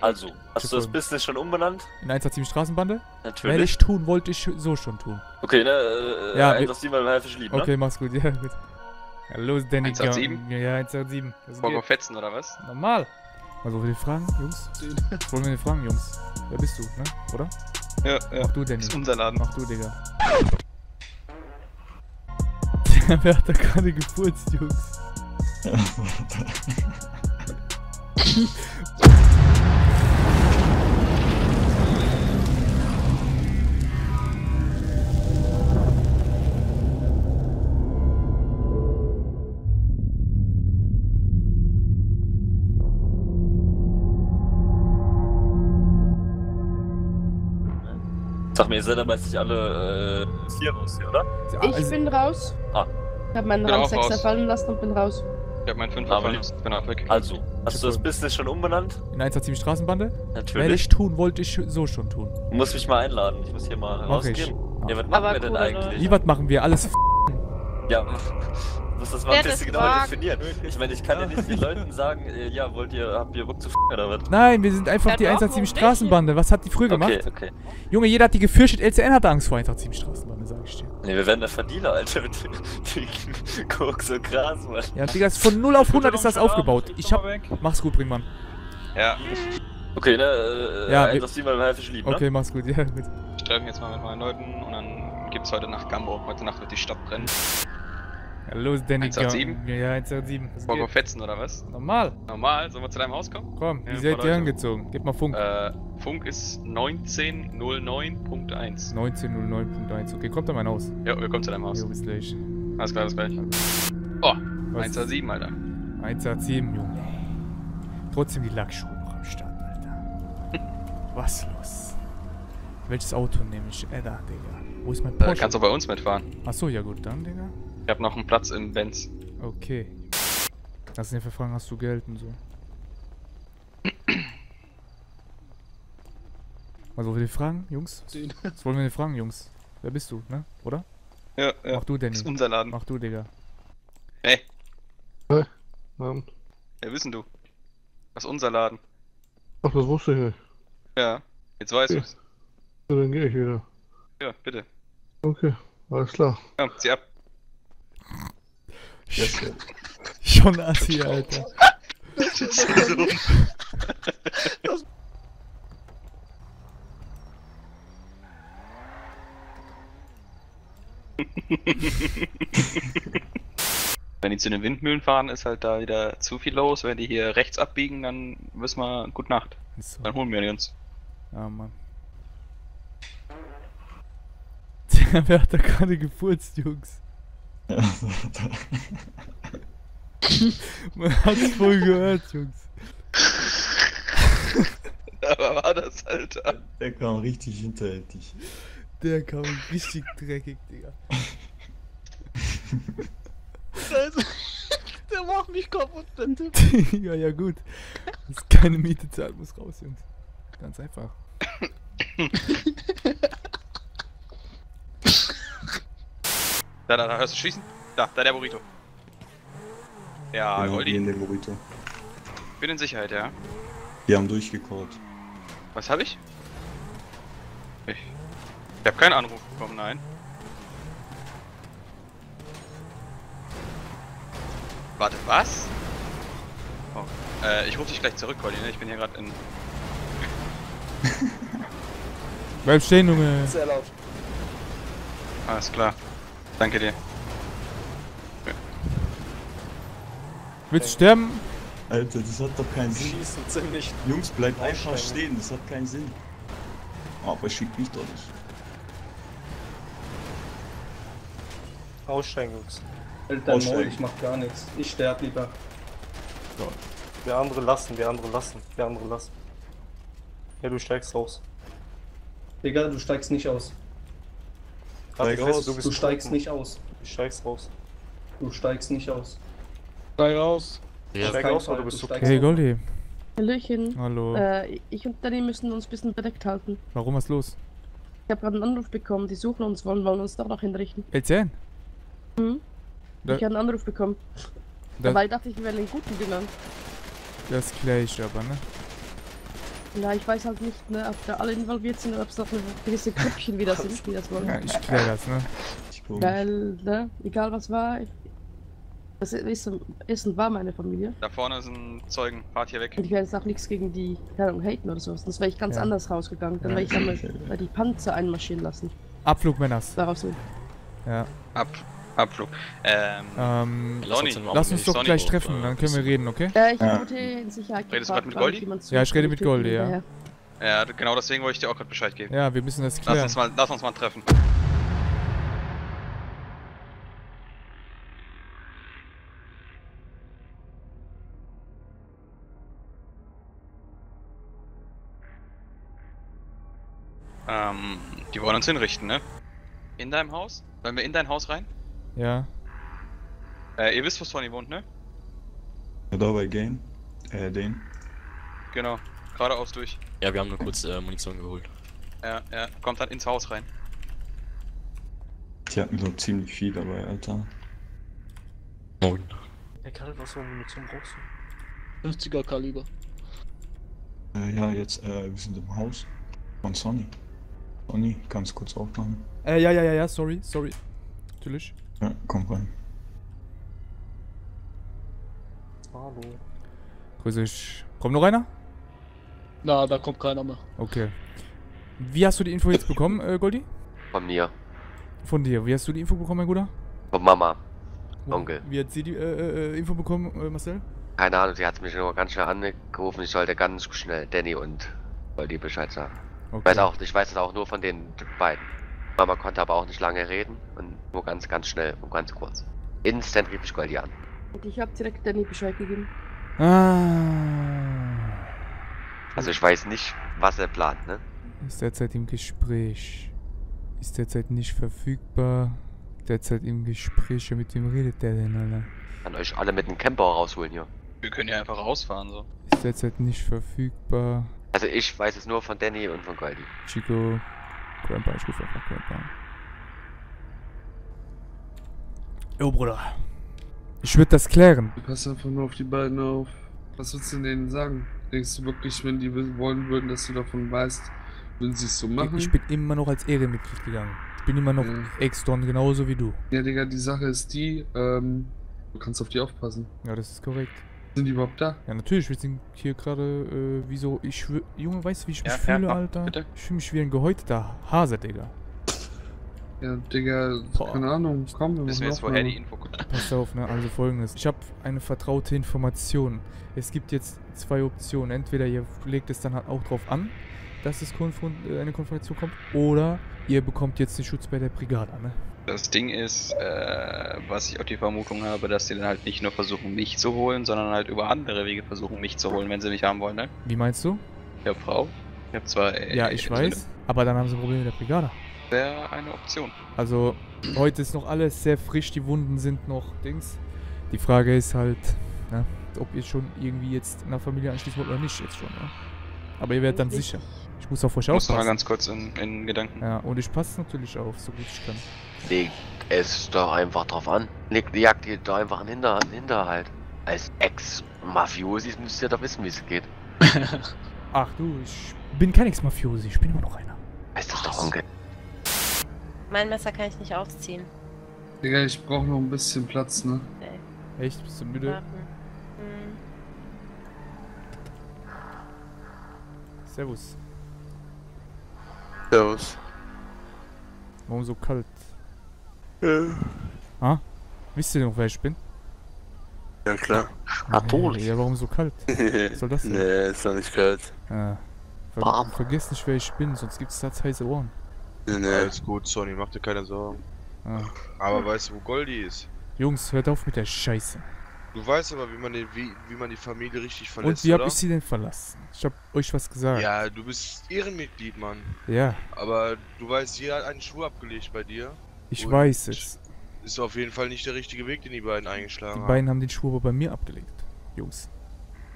Also, hast du das. Business schon umbenannt? In 187 Straßenbande? Natürlich. Werde ich tun, wollte ich so schon tun. Okay, ne? Äh, Ja, ja, wir- das die mal helfe ich lieb, ne? Okay, mach's gut, ja, gut. Ja, los, Danny. 187? Ja, ja, 187. Was Wollen wir fetzen oder was? Normal. Also, wollen wir die fragen, Jungs? Wollen wir die fragen, Jungs? Wer bist du, ne? Oder? Ja, ja. Mach du, Danny. ist unser Laden. Mach du, Digga. Wer hat da gerade gefurzt, Jungs? Sag mir, ihr seid aber jetzt nicht alle äh, hier raus hier, oder? Ich Also, bin raus. Ah. Ich habe meinen auch 6 raus. fallen lassen und bin raus. Ich hab meinen 5 Aber verloren. nicht- Bin auch weg. Also, hast du das. Business schon umbenannt? in 187 Straßenbande? Werde Natürlich. ich tun, wollte ich so schon tun. Du musst mich mal einladen. Ich muss hier mal Mach ich. rausgehen. Ja, was machen Aber wir denn cool, eigentlich? Wie, was machen wir? Alles f Ja, muss das mal ein bisschen das genauer wagt. definieren. Ich meine, ich kann ja nicht den Leuten sagen, äh, ja, wollt ihr, habt ihr Bock zu f oder was? Nein, wir sind einfach Ja, die doch, 187 warum Straßenbande. Was hat die früher gemacht? Okay, okay. Junge, jeder hat die gefürchtet. LCN hatte Angst vor 187 Straßenbande, sag ich dir. Nee, wir werden der Verdiener, Alter, mit den Koks und Gras, Mann. Ja, Digga, von 0 auf 100 ist das aufgebaut. Ich hab. Mach's gut, Bringmann. Ja, Okay, ne, äh, Ja, das die mal helfe ich lieb, ne? Okay, mach's gut. Ja, gut. ich treffe mich jetzt mal mit meinen Leuten und dann gibt's heute Nacht Gambo. Heute Nacht wird die Stadt brennen. Ja, los, Danny. 187? Ja, ja, 187. Was Wollen wir geht? fetzen oder was? Normal. Normal, sollen wir zu deinem Haus kommen? Komm, Ja, wie seid ihr angezogen? Gib mal Funk. Äh, Funk ist 1909.1. 1909.1. Okay, kommt an mein Haus. Ja, wir kommen zu deinem Haus. Jo, bis gleich. Alles klar, bis gleich. Oh, Was? 187, Alter. 187, Junge. Trotzdem die Lackschuhe noch am Start, Alter. Was los? Welches Auto nehme ich? Äh, da, Digga. Wo ist mein Da Porsche? kannst du bei uns mitfahren. Achso, ja gut, dann, Digga. Ich hab noch einen Platz im Benz. Okay. Lass ihn einfach fragen, hast du Geld und so. Was wollen wir die fragen, Jungs? Was wollen wir die fragen, Jungs? Wer bist du, ne? Oder? Ja, ja. Mach du, Danny. ist unser Laden. Mach du, Digga. Hey, Ähm, wer wissen du? Das ist unser Laden. ach, das wusste ich nicht. Ja, jetzt weißt Ja. du's. So, dann gehe ich wieder. Ja, bitte. Okay, alles klar. Ja, zieh ab. Schon assi, Alter. Wenn die zu den Windmühlen fahren, ist halt da wieder zu viel los. Wenn die hier rechts abbiegen, dann wissen wir, gut Nacht. So. Dann holen wir die uns. Ja, Mann. Wer hat da gerade gefurzt, Jungs? Man hat's voll gehört, Jungs. Aber war das, Alter? Der kam richtig hinterhältig. Der kam richtig dreckig, Digga. Der macht mich kaputt, den Typ. ja, ja, gut. Das ist keine Miete zahlt, muss raus, Jungs. Ganz einfach. Da, da, da, hörst du schießen? Da, da der Burrito. Ja, genau, Goldi. in dem Burrito. Bin in Sicherheit, ja. Die haben durchgekaut. Was habe ich? Ich. Ich habe keinen Anruf bekommen, nein. Warte, was? Oh. Äh, ich rufe dich gleich zurück, Goldi, ne? Ich bin hier gerade in. Bleib stehen, Junge. Sehr laut. Alles klar. Danke dir. Willst du sterben? Alter, das hat doch keinen Sinn. Schießen ziemlich. Jungs, bleibt einfach stehen, das hat keinen Sinn. Aber schiebt mich doch nicht. Aussteigen, Jungs. Alter, Aussteigen. Ich mach gar nichts. Ich sterb lieber. Wir andere lassen, wir andere lassen, wir andere lassen. Ja, du steigst raus. Digga, du steigst nicht aus. Steig dich fest, aus. du bist Du steigst nicht aus. Du steigst raus. Du steigst nicht aus. Steig Auf keinen aus oder Fall, bist du steigst Hey, aus. Goldi. Hallöchen. Hallo. Äh, ich und Danny müssen uns ein bisschen bedeckt halten. Warum was los? Ich habe gerade einen Anruf bekommen, die suchen uns, wollen, wollen uns doch noch hinrichten. LCN? Mhm. Da- Ich habe einen Anruf bekommen. Da- Dabei dachte ich, wir werden den Guten genannt. Das klär ich aber, ne? Ja, ich weiß halt nicht, ne, ob da alle involviert sind oder ob es noch gewisse Grüppchen wieder sind, die das wollen. Ja, ich klär das, ne? Weil, ne, egal was war, ich, das ist, ist und war meine Familie. Da vorne ist ein Zeugen, fahrt hier weg. Und ich werde jetzt auch nichts gegen die, keine Ahnung, haten oder so. Sonst wäre ich ganz Ja. anders rausgegangen. Dann Ja. wäre ich dann mal die Panzer einmarschieren lassen. Abflug, Männers. Darauf so. Ja. Ab, Abflug. Ähm, Ähm, lass uns doch gleich treffen, dann können wir reden, okay? Äh, ich Ja. wurde in Sicherheit Redest du grad mit Goldi? Ja, ich rede mit Goldi, ja. ja, genau deswegen wollte ich dir auch gerade Bescheid geben. Ja, wir müssen das Lass klären. uns, mal, lass uns mal treffen. Ähm, die wollen uns hinrichten, ne? In deinem Haus? Wollen wir in dein Haus rein? Ja. Äh, ihr wisst, wo Sonny wohnt, ne? Ja, da bei Game. Äh, den. Genau. Geradeaus durch. Ja, wir haben nur kurz äh, Munition geholt. Ja, ja. Kommt dann ins Haus rein. Die hatten so ziemlich viel dabei, Alter. Morgen. Hey Karl, was für Munition brauchst du? 50er Kaliber. Äh, ja, jetzt, äh, wir sind im Haus von Sonny. Sonny, kannst du kurz aufmachen? Äh, ja, ja, ja, ja, sorry, sorry. Natürlich. Ja, komm rein. Hallo. Grüß dich. Kommt noch einer? Na, da kommt keiner mehr. Okay. Wie hast du die Info jetzt bekommen, äh, Goldi? Von mir. Von dir. Wie hast du die Info bekommen, mein Guter? Von Mama. Wo- Onkel. Wie hat sie die äh, äh, Info bekommen, äh, Marcel? Keine Ahnung, sie hat mich nur ganz schnell angerufen. Ich sollte ganz schnell Danny und Goldie Bescheid sagen. Okay. Weiß auch, ich weiß es auch nur von den beiden. Mama konnte aber auch nicht lange reden und nur ganz, ganz schnell und ganz kurz. Instant rief ich Goldie an. Und ich habe direkt Danny Bescheid gegeben. Ah. Also ich weiß nicht, was er plant, ne? Ist derzeit im Gespräch. Ist derzeit nicht verfügbar. Derzeit im Gespräch. Mit wem redet der denn, Alter? Kann euch alle mit dem Camper rausholen hier. Wir können ja einfach rausfahren, so. Ist derzeit nicht verfügbar. Also ich weiß es nur von Danny und von Goldie. Chico. Grandpa, ich rufe einfach Grandpa an. Jo, Bruder. Ich würde das klären. Pass einfach nur auf die beiden auf. Was willst du denen sagen? Denkst du wirklich, wenn die wollen würden, dass du davon weißt, würden sie es so machen? Ich bin immer noch als Ehrenmitglied gegangen. Ich bin immer noch Ja. Ex-Don, genauso wie du. ja, Digga, die Sache ist die, ähm, du kannst auf die aufpassen. Ja, das ist korrekt. Sind die überhaupt da? Ja, natürlich, wir sind hier gerade, äh, wie so, ich Junge, weißt du, wie ich mich Ja, ja, fühle, mach, Alter? bitte. Ich fühle mich wie ein gehäuteter Hase, Digga. Ja, Digga, Boah. keine Ahnung, komm, wir Wissen machen wir jetzt, woher die Info kommt. Pass auf, ne? Also folgendes. Ich habe eine vertraute Information. Es gibt jetzt zwei Optionen. Entweder ihr legt es dann halt auch drauf an, dass es konfron äh, eine Konfrontation kommt, oder ihr bekommt jetzt den Schutz bei der Brigade, ne? Das Ding ist, äh, was ich auch die Vermutung habe, dass sie dann halt nicht nur versuchen, mich zu holen, sondern halt über andere Wege versuchen, mich zu holen, wenn sie mich haben wollen, ne? Wie meinst du? Ich hab Frau. Ich hab zwar. Äh, ja, ich im weiß, aber dann haben sie ein Problem mit der Brigade. Wäre eine Option. Also, heute ist noch alles sehr frisch, die Wunden sind noch Dings. Die Frage ist halt, ne, ob ihr schon irgendwie jetzt in der Familie anschließen wollt oder nicht jetzt schon, ne? Aber ihr werdet dann sicher. Ich muss auf euch Ich muss noch mal ganz kurz in, in Gedanken. Ja, und ich passe natürlich auf, so gut ich kann. Legt es doch einfach drauf an. Legt, jagt ihr doch einfach einen Hinter Hinterhalt. Als Ex-Mafiosis müsst ihr doch wissen, wie es geht. Ach du, ich bin kein Ex-Mafiosi, ich bin immer noch einer. Weißt das doch, Onkel. Mein Messer kann ich nicht aufziehen. Digga, ich brauche noch ein bisschen Platz, ne? Echt? Bist du müde? Warten. Hm. Servus. Servus. Warum so kalt? Ja. Ah? Wisst ihr noch, wer ich bin? Ja klar. Natürlich. Ja, warum so kalt? Was soll das denn? nee, ist doch nicht kalt. Ah. Ver Warm. Vergiss nicht, wer ich bin, sonst gibt's da heiße Ohren. Nee, nee. Alles gut, Sonny, mach dir keine Sorgen. Ah. Aber weißt du, wo Goldi ist? Jungs, hört auf mit der Scheiße. Du weißt aber, wie man, den, wie, wie man die Familie richtig Und verlässt, wie hab oder? ich sie denn verlassen? Ich hab euch was gesagt. Ja, du bist Ehrenmitglied, Mann. Ja. Aber du weißt, jeder hat einen Schuh abgelegt bei dir. Ich Und weiß es. Ist auf jeden Fall nicht der richtige Weg, den die beiden eingeschlagen Die haben. beiden haben den Schuh aber bei mir abgelegt. Jungs.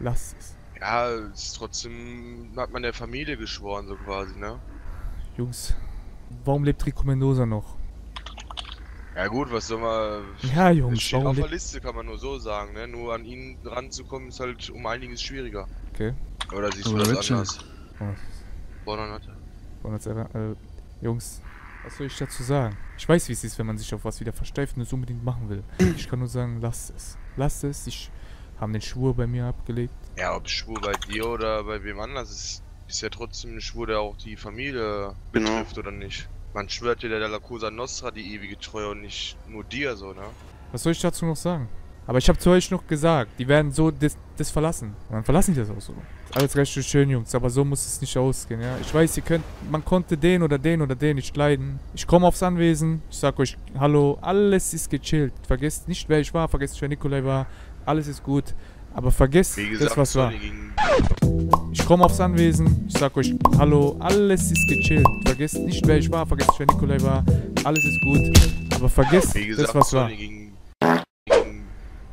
Lasst es. Ja, es ist trotzdem hat man der Familie geschworen, so quasi, ne? Jungs. Warum lebt Rico Mendoza noch? Ja gut, was soll man... Ja, Jungs, steht warum auf der Liste, kann man nur so sagen, ne? Nur an ihn ranzukommen ist halt um einiges schwieriger. Okay. Oder siehst du das schon. anders? Er. Und jetzt, äh, Jungs, was soll ich dazu sagen? Ich weiß, wie es ist, wenn man sich auf was wieder versteift und es unbedingt machen will. Ich kann nur sagen, lasst es. Lasst es. Ich habe den Schwur bei mir abgelegt. Ja, ob Schwur bei dir oder bei wem anders ist, ist ja trotzdem ein Schwur, der auch die Familie Genau. betrifft, oder nicht? Man schwört ja der La Cosa Nostra die ewige Treue und nicht nur dir, so, ne? Was soll ich dazu noch sagen? Aber ich habe zu euch noch gesagt, die werden so das, das verlassen. Und dann verlassen die das auch so. Alles recht schön, Jungs, aber so muss es nicht ausgehen, ja. Ich weiß, ihr könnt, man konnte den oder den oder den nicht leiden. Ich komme aufs Anwesen, ich sag euch, hallo, alles ist gechillt. Vergesst nicht, wer ich war, vergesst nicht, wer Nikolai war. Alles ist gut. Aber vergesst Wie gesagt, das, was war. Ich komme aufs Anwesen, ich sag euch, hallo, alles ist gechillt. Vergesst nicht, wer ich war, vergesst nicht, wer Nikolai war. Alles ist gut. Aber vergesst Wie gesagt, das, was war.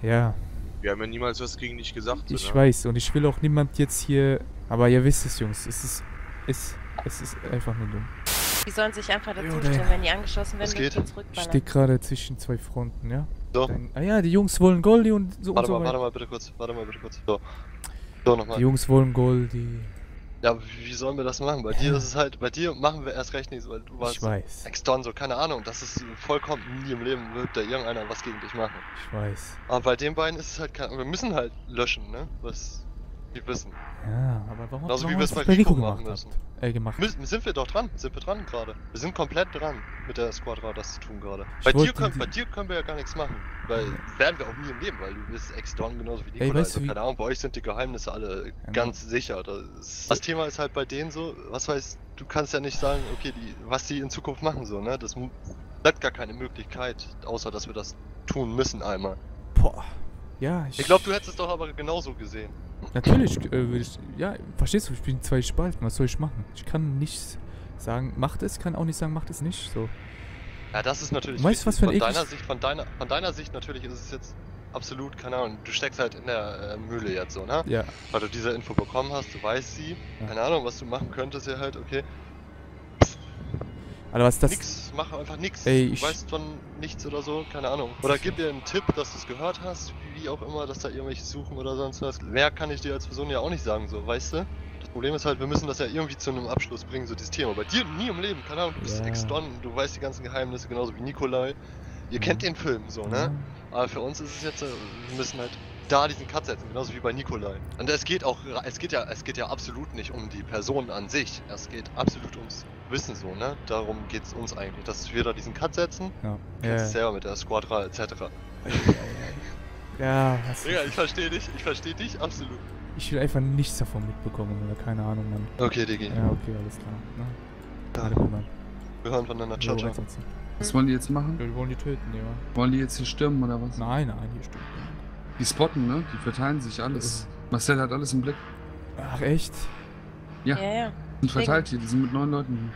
Ja, Wir haben ja niemals was gegen dich gesagt, ich ne? weiß und ich will auch niemand jetzt hier. Aber ihr wisst es, Jungs. Es ist. Es, es ist einfach nur dumm. Die sollen sich einfach dazu stellen, wenn die angeschossen werden, Was dürfen geht? die Ich stehe gerade zwischen zwei Fronten, ja? So. Dann, ah ja, die Jungs wollen Goldi und so Warte und so mal, warte mal bitte kurz, warte mal bitte kurz. So. So, nochmal. Die Jungs wollen Goldi. Ja, wie sollen wir das machen? Bei dir ist es halt, bei dir machen wir erst recht nichts, weil du warst Ich weiß. Exton, so, keine Ahnung, das ist vollkommen nie im Leben wird da irgendeiner was gegen dich machen. Ich weiß. Aber bei den beiden ist es halt kein, wir müssen halt löschen, ne? Was die wissen. Ja, aber warum, warum wie wir es bei Rico Rico machen müssen. Äh, gemacht. Müssen, sind wir doch dran, sind wir dran gerade. Wir sind komplett dran mit der Squadra das zu tun gerade. Bei dir, können, die- bei dir können wir ja gar nichts machen, weil werden wir auch nie im Leben, weil du bist Ex-Don genauso wie Ey, Nikolai. weißt du, also, keine Ahnung, bei euch sind die Geheimnisse alle ganz sicher. Das, das Thema ist halt bei denen so, was weiß, du kannst ja nicht sagen, okay, die, was die in Zukunft machen so, ne? Das bleibt gar keine Möglichkeit, außer dass wir das tun müssen einmal. Boah. Ja, ich. Ich glaube, du hättest es doch aber genauso gesehen. Natürlich, äh, würde ich. Ja, verstehst du, ich bin zwei Spalten. Was soll ich machen? Ich kann nicht sagen, macht es, kann auch nicht sagen, macht es nicht. So. Ja, das ist natürlich Weißt du, was für ein von deiner Sicht, von deiner, von deiner Sicht natürlich ist es jetzt absolut, keine Ahnung, du steckst halt in der äh, Mühle jetzt so, ne? Ja. Weil du diese Info bekommen hast, du weißt sie, Ja. keine Ahnung, was du machen könntest, ja halt, okay, Aber was das. nix, mach einfach nix. Ey, du ich- weißt von nichts oder so, keine Ahnung. Oder gib dir einen Tipp, dass du es gehört hast, wie auch immer, dass da irgendwelche suchen oder sonst was. Mehr kann ich dir als Person ja auch nicht sagen, so, weißt du? Das Problem ist halt, wir müssen das ja irgendwie zu einem Abschluss bringen, so dieses Thema. Bei dir nie im Leben, keine Ahnung, du bist Ja. Ex-Don, du weißt die ganzen Geheimnisse, genauso wie Nikolai. Ihr kennt den Film, so, ne? Aber für uns ist es jetzt, äh, wir müssen halt da diesen Cut setzen, genauso wie bei Nikolai. Und es geht auch, es geht ja, es geht ja absolut nicht um die Person an sich. Es geht absolut ums Wissen so, ne? Darum geht es uns eigentlich, dass wir da diesen Cut setzen. Ja. Ja, ja. selber mit der Squadra etc. Ja, was. Digga, ich verstehe dich, ich verstehe dich absolut. Ich will einfach nichts davon mitbekommen oder keine Ahnung, Mann. Okay, Digi. Ja, okay, alles klar. Ne? Mann. Wir hören voneinander. Ciao, ciao. Was wollen die jetzt machen? Wir wollen die töten, ja. Wollen die jetzt hier stürmen oder was? Nein, nein, hier stimmt. Die spotten, ne? Die verteilen sich alles. Marcel hat alles im Blick. Ach, echt? Ja. Ja, ja. Sind verteilt hier, die sind mit neun Leuten hier.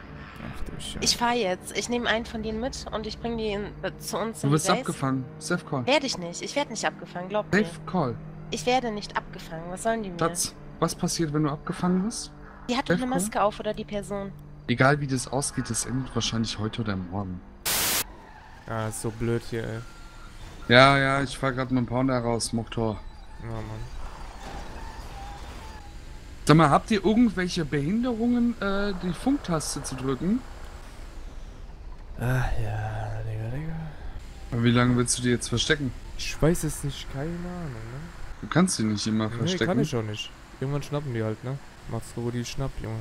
Ach du Scheiße. Ich fahre jetzt. Ich nehme einen von denen mit und ich bringe die in, äh, zu uns Du wirst abgefangen. Safe Call. Werde ich nicht. Ich werde nicht abgefangen, glaub mir. Safe Call. Ich werde nicht abgefangen. Was sollen die mir? Schatz, was passiert, wenn du abgefangen wirst? Die hat doch Safe eine? Maske auf oder die Person. Egal wie das ausgeht, das endet wahrscheinlich heute oder morgen. Ja, ist so blöd hier, ey. Ja, ja, ich fahr gerade mit dem Pounder raus, Motor. Ja, Mann. Sag mal, habt ihr irgendwelche Behinderungen, äh, die Funktaste zu drücken? Ah, ja, Digga, Digga. Aber wie lange willst du die jetzt verstecken? Ich weiß es nicht, keine Ahnung, ne? Du kannst sie nicht immer Nee, verstecken. kann ich auch nicht. Irgendwann schnappen die halt, ne? Macht's wo die schnappt, Junge.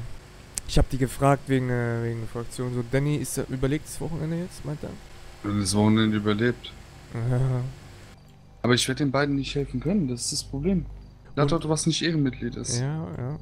Ich hab die gefragt wegen, äh, wegen der Fraktion. So, Danny, ist er überlegt das Wochenende jetzt, meint er? Wenn das Wochenende überlebt. Ja. Aber ich werde den beiden nicht helfen können, das ist das Problem. Du warst nicht Ehrenmitglied ist. Ja, ja, ja.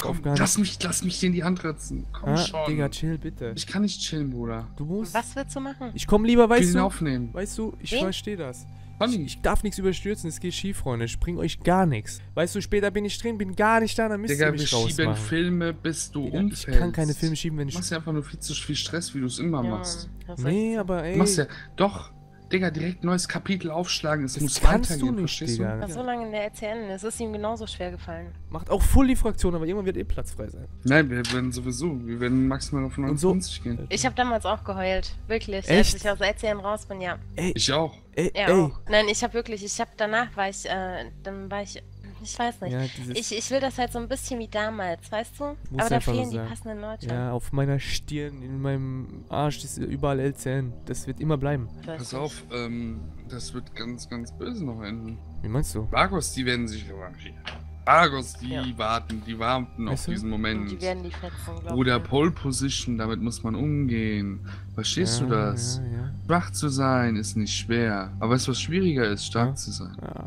Komm, lass mich, lass mich dir in die Hand ritzen. Komm Ah, schon. Digga, chill bitte. Ich kann nicht chillen, Bruder. Du musst. Was willst du machen? Ich komm lieber, Ich will weißt ihn du? aufnehmen. Weißt du, ich Wen? verstehe das. Ich, ich darf nichts überstürzen, es geht schief, Freunde. Ich bring euch gar nichts. Weißt du, später bin ich drin, bin gar nicht da, dann müsst Digga, ihr wir mich schieben rausmachen. Filme, bis du Digga, umfällst. ich kann keine Filme schieben, wenn Du ich... machst ja einfach nur viel zu viel Stress, wie du es immer Ja, machst. was Nee, aber Du ey... machst ja, doch, Digga, direkt neues Kapitel aufschlagen, es Das muss kannst weitergehen, du nicht, verstehst Digga. du? War so lange in der ECN, es ist ihm genauso schwer gefallen. Macht auch voll die Fraktion, aber irgendwann wird eh Platz frei sein. Nein, wir werden sowieso, wir werden maximal auf Und so- 29 gehen. Ich habe damals auch geheult, wirklich, Echt? als ich aus der ECN raus bin, ja. Ey, Ich auch. ey, Ja, ey. auch. Nein, ich habe wirklich, ich habe danach war ich, äh, dann war ich Ich weiß nicht. Ja, dieses- ich, ich will das halt so ein bisschen wie damals, weißt du? Muss Aber da einfach so fehlen die passenden Leute. Ja, auf meiner Stirn, in meinem Arsch ist überall LCN. Das wird immer bleiben. Pass auf, ähm, das wird ganz, ganz böse noch enden. Wie meinst du? Argos, die werden sich revanchieren. Argos, die Ja. warten, die warten auf du? diesen Moment. Die werden die fetzen, glaub Bruder, ich. Pole Position, damit muss man umgehen. Verstehst Ja, du das? ja, ja. Schwach zu sein ist nicht schwer. Aber weißt du, was schwieriger ist, stark zu sein? Ja.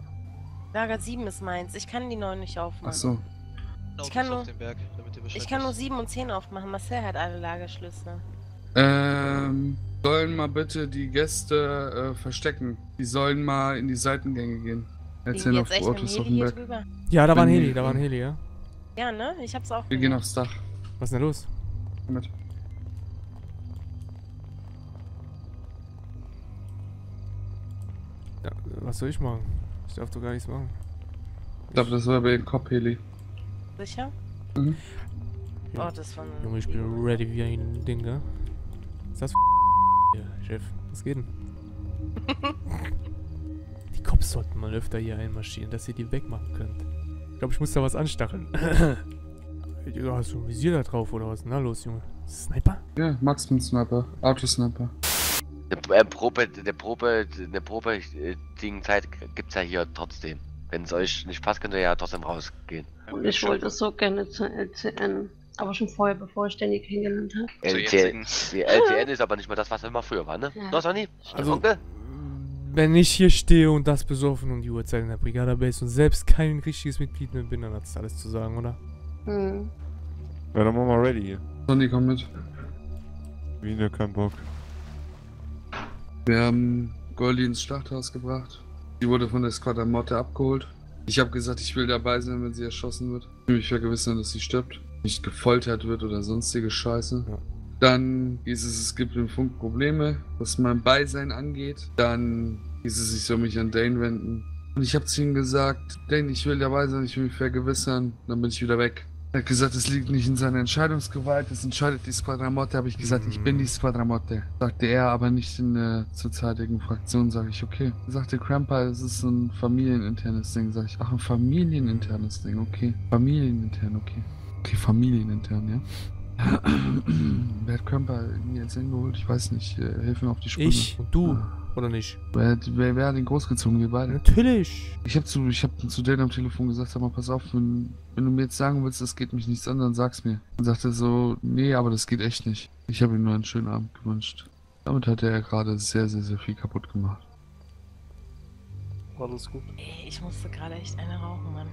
Lager 7 ist meins. Ich kann die 9 nicht aufmachen. Ach so. Ich kann, nur, auf den Berg, damit ihr Bescheid ich kann nur wisst. 7 und 10 aufmachen. Marcel hat alle Lagerschlüssel. Ähm, sollen mal bitte die Gäste äh, verstecken. Die sollen mal in die Seitengänge gehen. Erzählen die auf Autos auf Heli dem Berg. Ja, da war ein Heli, da war ein Heli, ja. Ja, ne? Ich hab's auch Wir gehen aufs Dach. Was ist denn los? Mit. Ja, was soll ich machen? Ich darf doch gar nichts machen. Ich glaube, das war bei den Cop-Heli. Sicher? Mhm. Oh, das war ein Junge, ich bin ready wie ein Ding, gell? Was ist das für hier, Chef? Was geht denn? die Cops sollten mal öfter hier einmarschieren, dass ihr die wegmachen könnt. Ich glaube, ich muss da was anstacheln. Hast du ein Visier da drauf oder was? da los, Junge? Sniper? Ja, Max mit Sniper. Autosniper. Eine äh, Probe, eine Probe, eine Probe-Ding-Zeit gibt's ja hier trotzdem. Wenn es euch nicht passt, könnt ihr ja trotzdem rausgehen. Und ich wollte so gerne zur LCN. Aber schon vorher, bevor ich Danny kennengelernt habe. LTN, die LTN ist aber nicht mehr das, was immer früher war, ne? Ja. Doch, Sonny? Also- Onkel? Wenn ich hier stehe und das besoffen um die Uhrzeit in der Brigada Base und selbst kein richtiges Mitglied mehr bin, dann hat es alles zu sagen, oder? Hm. Ja, dann machen wir ready hier. Sonny, komm mit. Wiener, kein Bock. Wir haben Goldie ins Schlachthaus gebracht. Sie wurde von der Squadra Motte abgeholt. Ich habe gesagt, ich will dabei sein, wenn sie erschossen wird. Ich will mich vergewissern, dass sie stirbt. Nicht gefoltert wird oder sonstige Scheiße. Ja. Dann hieß es, es gibt im Funk Probleme, was mein Beisein angeht. Dann hieß es, ich soll mich an Dane wenden. Und ich habe zu ihm gesagt, Dane, ich will dabei sein, ich will mich vergewissern. Dann bin ich wieder weg. Er hat gesagt, es liegt nicht in seiner Entscheidungsgewalt, es entscheidet die Squadra Motte. Habe ich gesagt, ich bin die Squadra Motte. Sagte er, aber nicht in der zurzeitigen Fraktion. Sage ich, okay. Sagte Cramper, es ist ein familieninternes Ding. Sag ich, ach, ein familieninternes Ding, okay. Familienintern, okay. Okay, familienintern, ja. Wer hat Cramper irgendwie jetzt hingeholt? Ich weiß nicht. Äh, hilf mir auf die Sprünge. Ich und du, oder nicht? Wer, hat- wer, wer hat ihn großgezogen? Wir beide. Natürlich! Ich habe zu, ich hab zu denen am Telefon gesagt, sag mal, pass auf, wenn, wenn du mir jetzt sagen willst, das geht mich nichts an, dann sag's mir. Und sagte so, nee, aber das geht echt nicht. Ich habe ihm nur einen schönen Abend gewünscht. Damit hat er gerade sehr, sehr, sehr viel kaputt gemacht. Alles gut. Ey, ich musste gerade echt eine rauchen, Mann.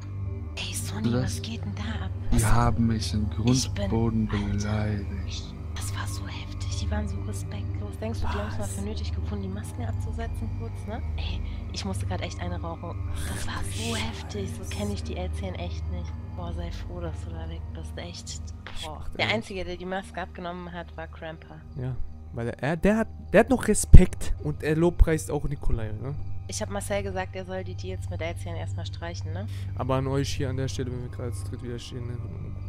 Ey, Sonny, Das- was geht denn da ab? Die haben mich in Ich bin- Grundboden beleidigt. Das war so heftig, die waren so respektlos. Denkst du, die haben es mal für nötig gefunden, die Masken abzusetzen kurz, ne? Ey, ich musste gerade echt eine rauchen. Das war so heftig, so kenne ich die LCN echt nicht. Boah, sei froh, dass du da weg bist, echt. Boah. Der Einzige, der die Maske abgenommen hat, war Cramper. Ja, weil er, er der, hat, der hat noch Respekt und er lobpreist auch Nikolai, ne? Ich habe Marcel gesagt, er soll die Deals mit LCN erstmal streichen, ne? Aber an euch hier an der Stelle, wenn wir gerade zu dritt wieder stehen, ne?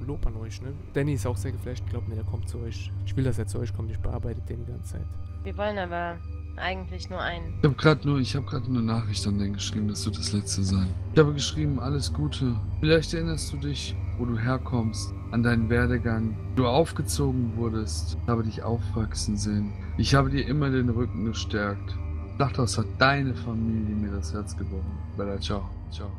Lob an euch, ne? Danny ist auch sehr geflasht, glaubt mir, der kommt zu euch. Ich will, dass er zu euch kommt, ich bearbeite den die ganze Zeit. Wir wollen aber eigentlich nur einen. Ich habe gerade nur, ich habe gerade eine Nachricht an den geschrieben, das wird das letzte sein. Ich habe geschrieben, alles Gute. Vielleicht erinnerst du dich, wo du herkommst, an deinen Werdegang. Du aufgezogen wurdest, ich habe dich aufwachsen sehen. Ich habe dir immer den Rücken gestärkt. Schlachthaus hat deine Familie mir das Herz gebrochen. Bella, ciao. Ciao.